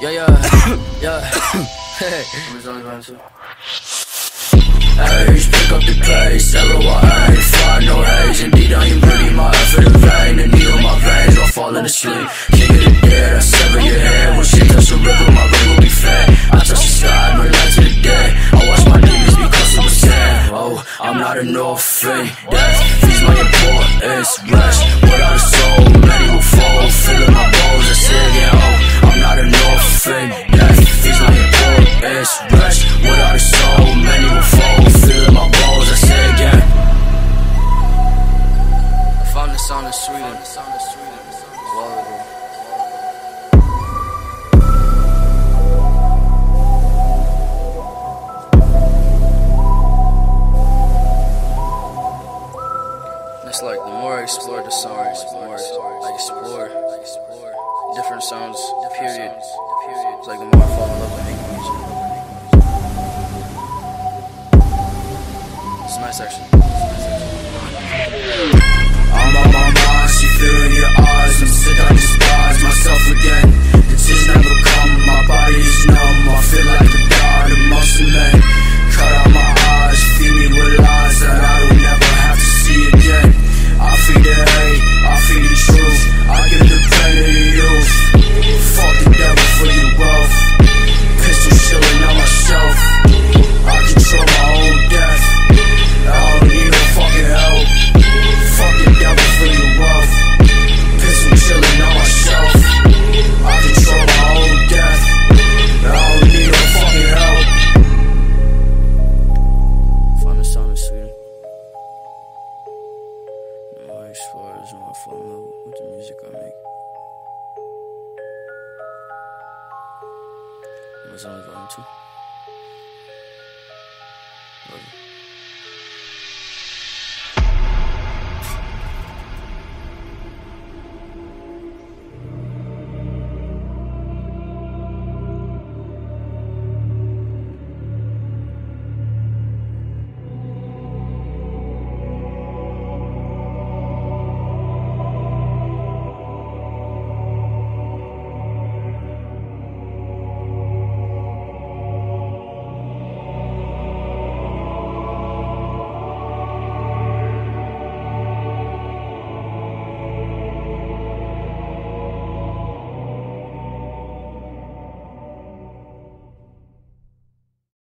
yeah, yeah, yeah. Age, pick up the pace, L-O-I-A, fly, no haze Indeed, I am pretty, my effort in vain. The needle, my veins, while falling asleep. King of the dead, I sever your head. When shit touch the river, my brain will be fed. I touch the sky, burn light to the day. I watch my demons become super sad. Oh, I'm not an orphan importance Rest without a soul, many will fall Feeling my bones, I say again I found the sound of Sweden It's like the more I explore the songs, the more I explore. Different sounds, period. It's like the more I fall in love with music. It's nice actually. I'm on my mind, see fear in your eyes. I'm sick, I despise The far as my in love with the music I make. It was only volume two. Love you.